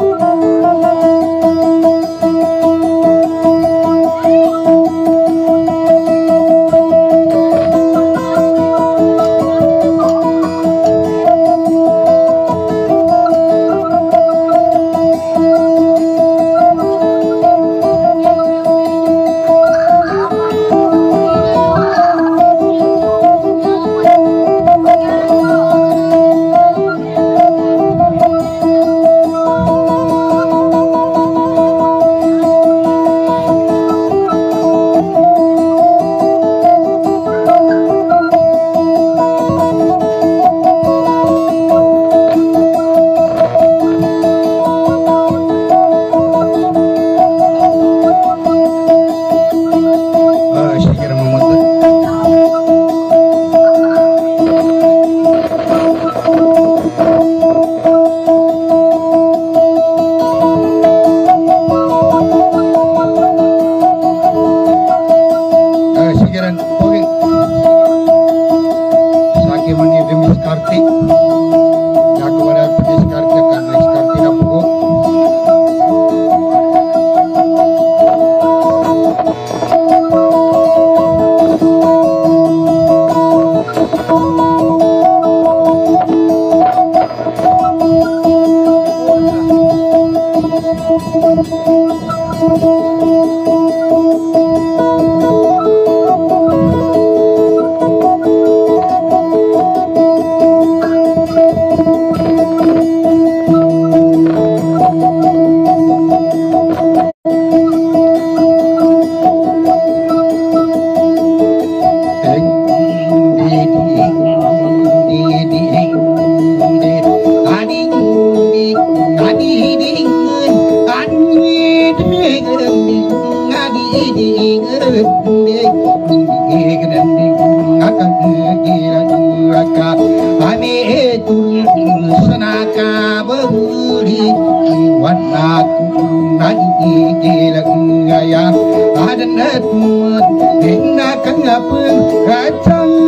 Oh.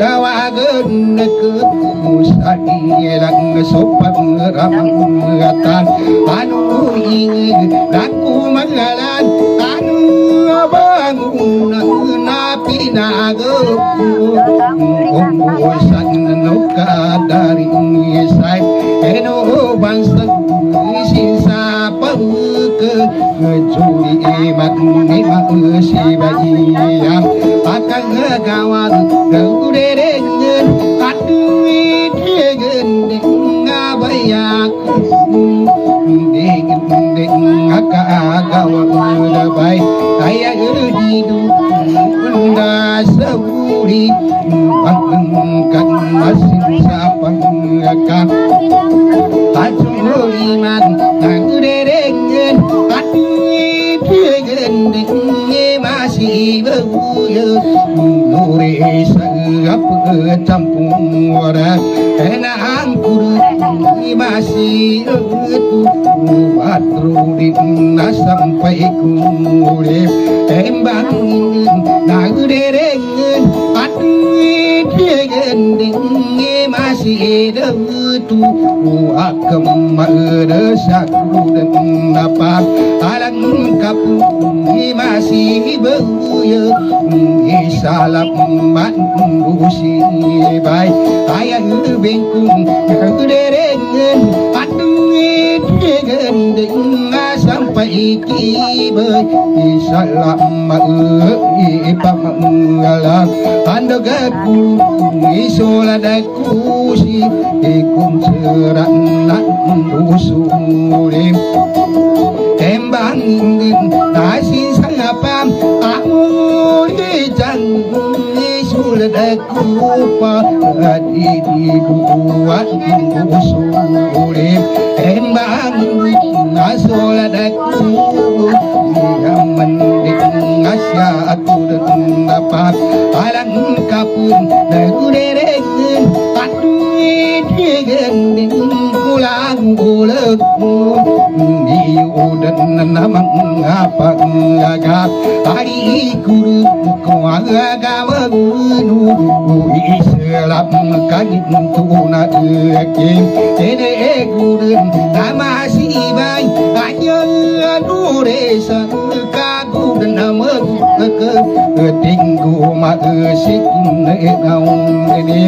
hawagen kepusalang sopangerangatan anu ingin laku mangalan anu bangun napi nago bằng cát. Tại chung lối màn, nàng đê đê ngân tắt thuê ngân định nghe ma sĩ bầu yêu nô rê sợ gấp trăm cung hoa ra. Na ang kuru ma sĩ tu bát ru định na sampai kung em bán dahulu tu buat kemerdekaanku dan apa alang kapu masih berbuya salam mantu si bay ayah bengkung kau derengan patung itu paiki be isalah mae ipah mangala ando gaku isola si ikum seran nak busuri tembang kupa adidi buat musulim emang nasol ada kubu dia mending asya atur dapat alang kapun degurereken atu degen pulang bulekmu உடன் நமங்க பங்ககா அடி குறுக்கு அகவகு நூறு உயிசலம் கயின் தூணக்கு தெரே குரு நம சிவாய் அயல்ல நூரே சங்கா குரு நமக்கு திங்கு மகு சிக்கு நகவுங்கனே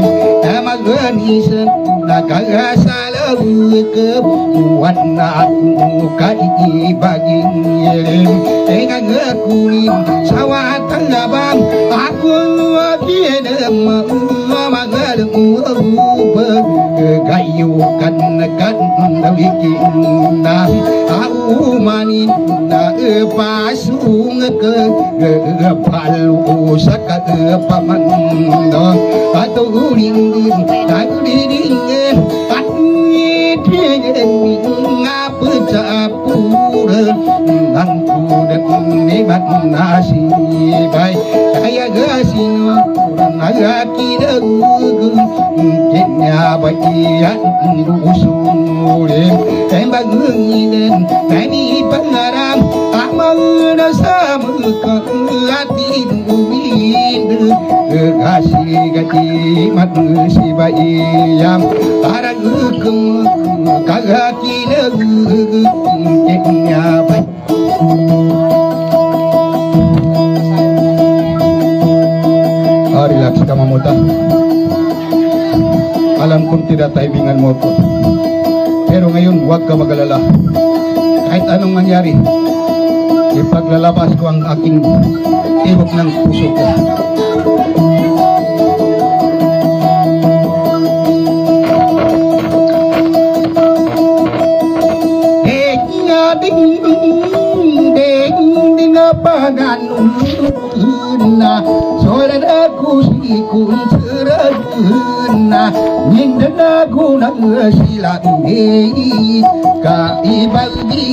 நமக நீசன் நகசா ke wanat muka ini bagi dengan ngekunin sawat labang aku biar mama ngelmu gayu kan kan wikin aku manin na pasung ke palu sakat paman atau ringin tak di nang thu den ni mat na si bai kaya ga si no na ga ki da gu ken ya ba ki ya ru su re tem ba gu ni den na ni pa na ra a ma na sa mu ka la ti bu mi de ga si ga ti mat si ba i ya ara gu kum ka ga ki da gu ken Ah, relax ka mamuta. Alam kong taibingan mo ko. Pero ngayon, huwag ka magalala. Kahit anong mangyari, ipaglalabas ko ang aking tibok ng puso ko. Ding ding ding ding na solan kunna nindana guna sila nei ka ibaldi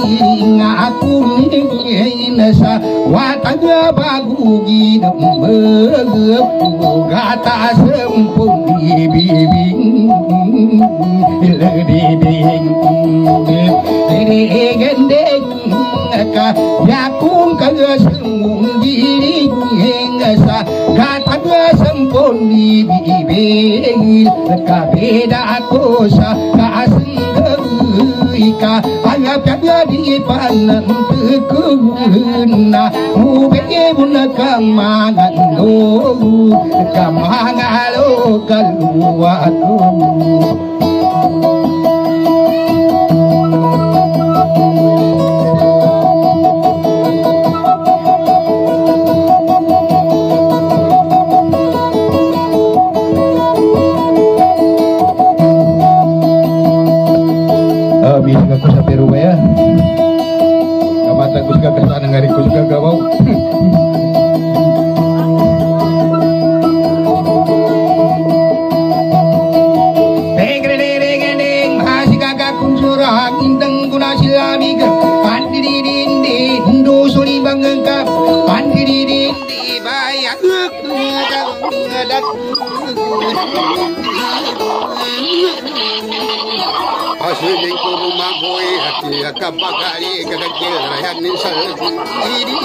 nga aku ningena sa watanga bagugi dembeg gata sempung bibing lediding lediding gendeng ka yakung kagesem sempunibil kabeda aku sa ka asli geuika aya pia di panentukeunna mube ibun ka mangalu ka mangalu kaluatu Thank you. Asuling ko bumaboy hati kapakali kakakil rayan min sal diri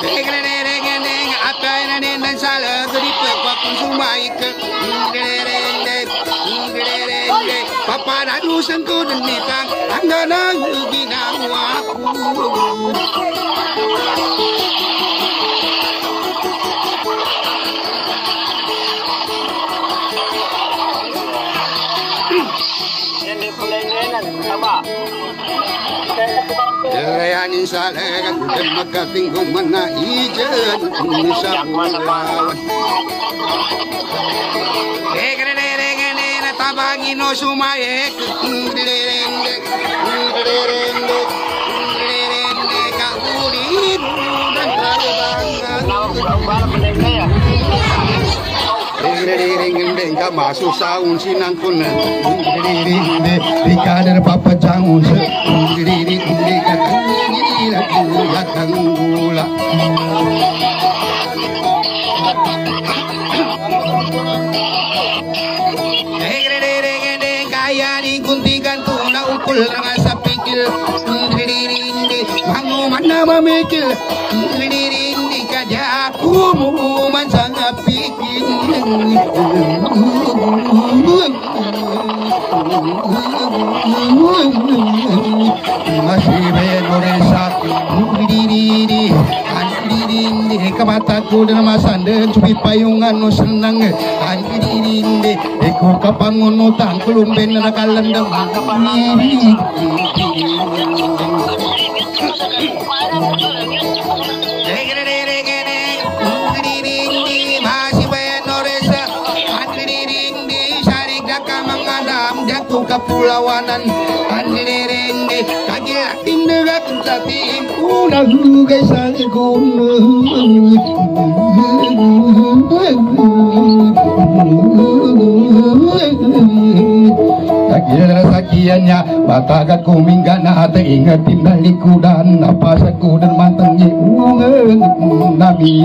Regreng atay na din ng sala Dari pagpapang sumaik Papanadusan ko ng nitang Ang nanang ginawa ko Jalayanin sa legan Dan magkatingkong mana ijan Sa bulawan Tabangin o sumayek Kauliru dan Ding ka masuk saun sinang kun. Di kader papa cangun se Di di di kata gula Kaya di kuntikan tu na ukul ranga sa pikil Mangu mana memikil Di kaja aku mu Kau dalam sandan cupi payungan no senang Andirinde Eko kapangun no tangkulum ben na kalandang Kapaniri Kapaniri kepulauanan. Andiring Kaki tindak Sati Una gugai Kira sakiannya Batagat kumingga na ate ingetin dalikudan Apa sakudan mantengnya Unge Nabi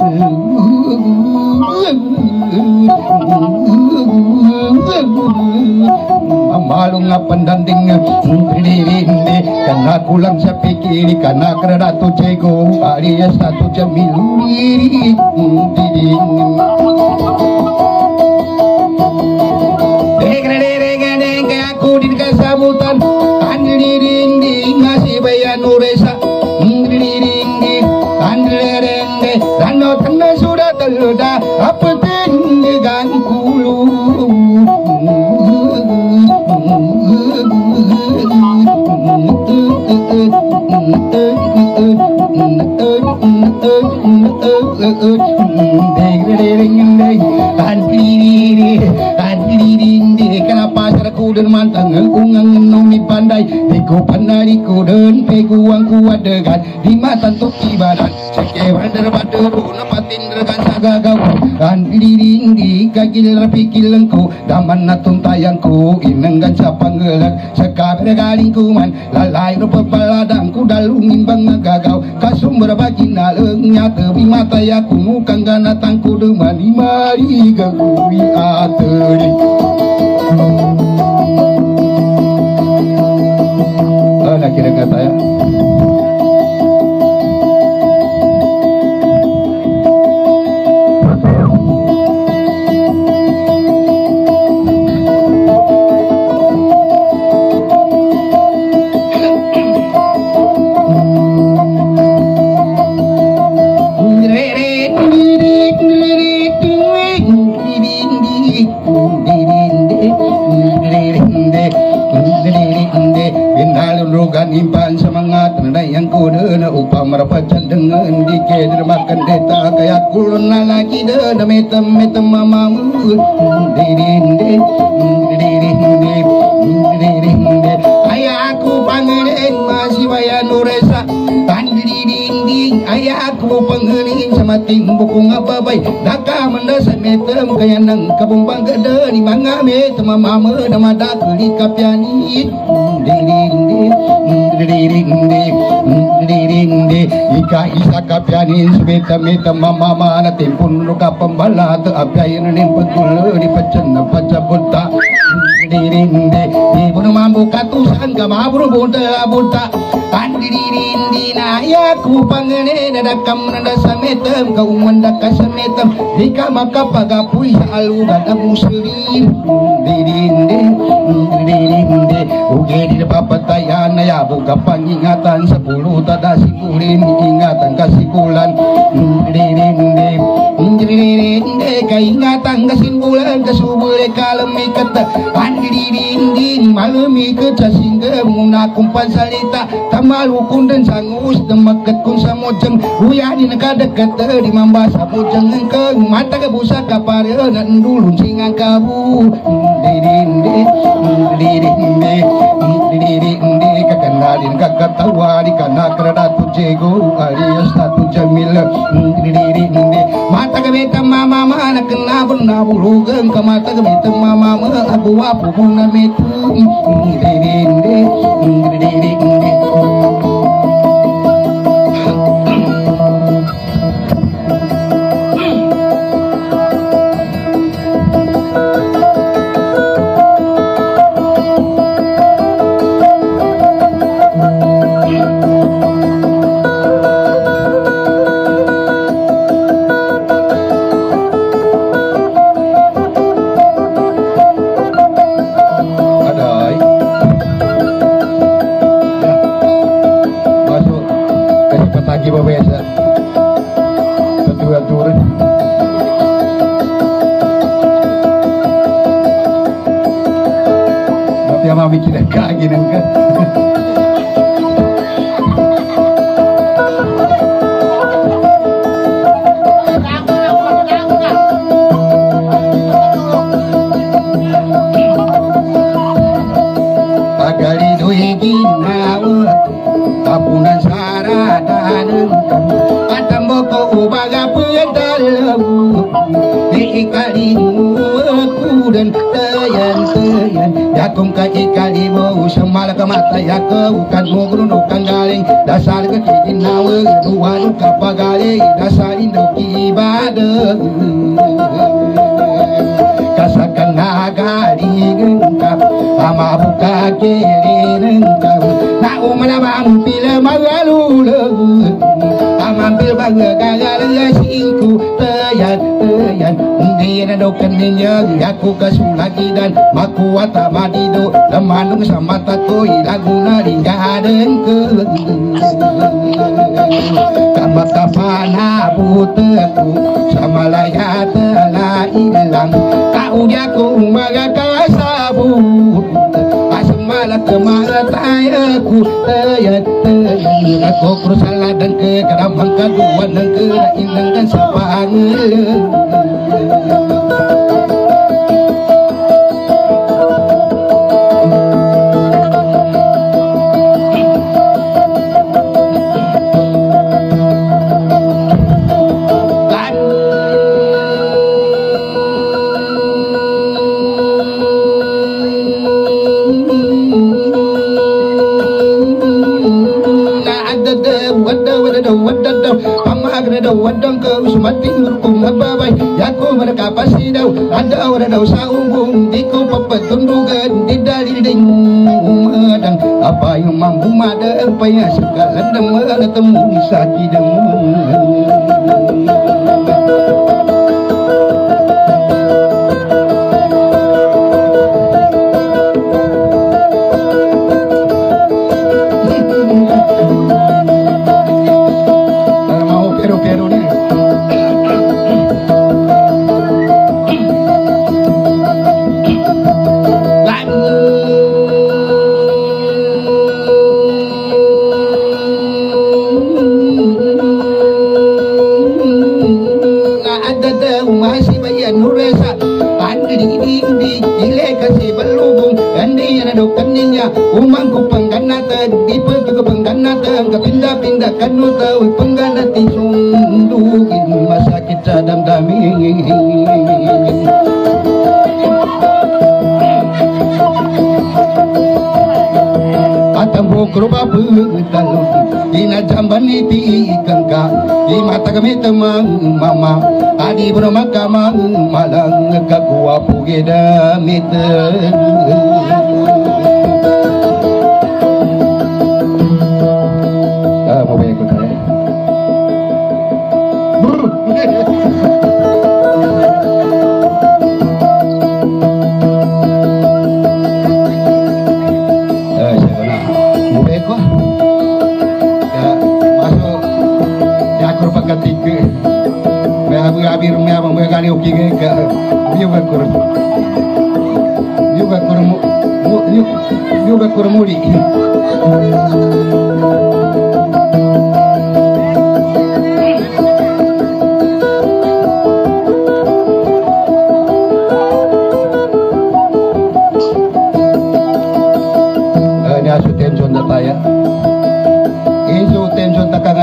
nga pandanding Rindirinde Kana kulang sa pikiri Kana kerada tu cego. Ariya satu jamiluri Diding Di mata tuk ibadat Sekewan derbadu Napatin rekan sagagau Dan diri di Kagil rapikil engku Daman natun tayangku Ineng ganca panggelak Sekabir galing kuman Lalai rupa paladangku Dalungin bang magagaw Kasumber bagina lengnya Tebi mata yaku Mukang ganatangku Demani mari gagui ateri pangerin sama ting bukung apa bay daka mendasan metam kaya nang kabumbang gada di manga metam mama nama dak li kapiani. Dirinde dirinde dirinde ika isa kapiani sebeta metam mama mana tempun luka pembala tu apiayin nin pagul di na pacabuta dirinde di bunu mambu katusan gamabru buta buta Andirindi na yaku pangene na dakam na da sametam ka umanda ka sametam di ka makapagapui sa alugan ang muslim dirinde Dirinde Uge di papatayan na yabo kapangingatan sa pulo tada sikurin ingatan kasikulan. Dirinde Dirinde kaingatan kasimbulan kasubule kalemi kata Dirinde malami kecasingga muna kumpan salita. Tamalu kundan sangus demakat kun samojeng Uya di negara kata di mambasa mojeng engke mata ke kapare nan dulu singan kabu. Dirinde Dirinde Dirinde kakandalin kakatawari kana kerada tu jego alias tatu jamil Dirinde mata ke beta mama mana kena benar bulu geng ke mata ke beta mama mana aku apa bunga metu Dirinde Dirinde Adai. Tayan Yakum ka ikali mo Semal ka mata ya ka Ukan mo gruno kang galing Dasar ka kikinawa Duwan ka pagali Dasar indo kibada kasakan nagari engkau ama buka kiri engkau nak umana mampil magalula amampil bangga gagal ya singku dia na dokan niya aku kasulagi dan maku wata madido lemanung sama tako ilaguna ringgaden ke. Kama kapana buteku sama laya telah hilang. Kau jaku maga kasabu asmala kemana tayaku tayat aku. Kurusala dan ke kadamang kedua dan ke inangkan sapang Kan wadang ke usmating hukum ababai yako mereka pasti dau. Ada orang dau saumbung diku pepetundugan di dari ding madang apa yang mampu mada apa yang segala demel temu saki Putalu Ina jambani ti kangka Di mata kami temang mama. Adi broma kamang malang Kagua pugeda mita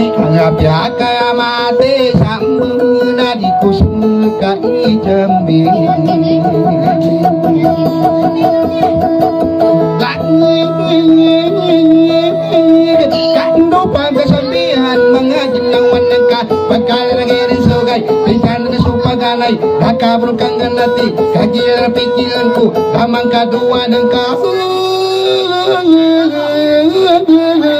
sa matamba ya. Kangan o data umanto bupego bagari puan to ramang nga sanyawat daw. Kabur kangen nanti kaki pikiranku Kamang kedua dan kau Mas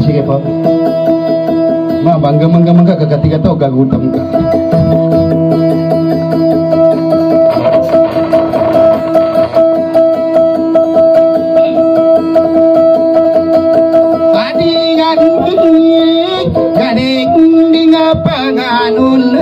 Sige po. Ma, bangga mangga mangga kagati ka to, gagutam ka. Padingan gading di ngapanganun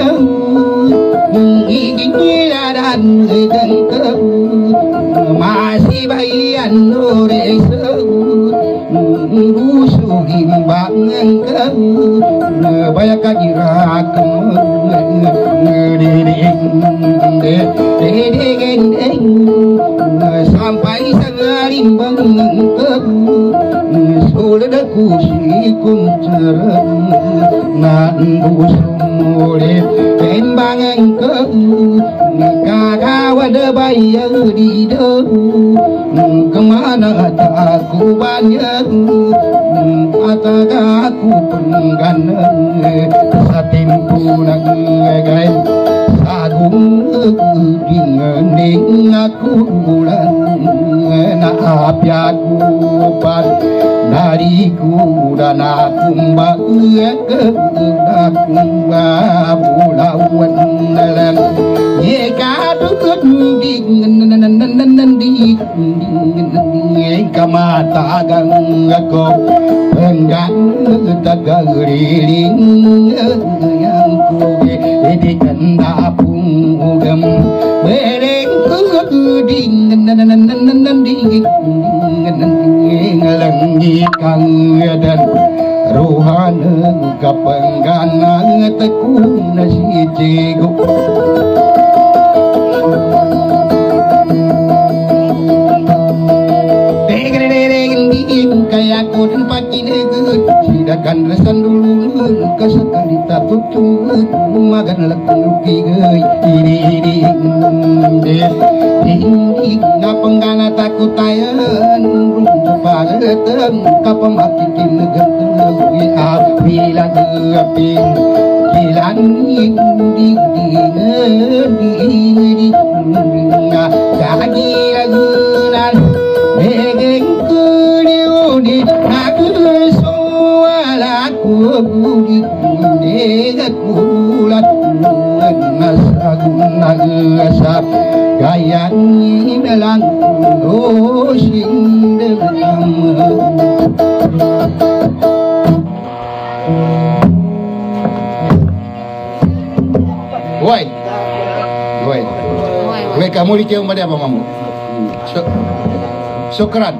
ke Sudah kusikun cerem Nan busumule Ben bangen ke Kagawa de bayar di Kemana tak aku banyak? Ataga aku pengganan Satimpu nang gay Sagung dengan aku bulan Na apyaku pan Dari kuda na kumba ke Aku bulawan dalam Ye kadu dengan di kamata gang ako Penggan tagariling kangdan Rohan kapengganan tekun si cigo kayak kun pagi negut. Sidakan resan dulu kesekali tak tutup magan lekang rugi ini ini tem kap mat kin gat wi a wi la gat kin kilan Kamu di kau mana apa mamu? Syuk- Syukran.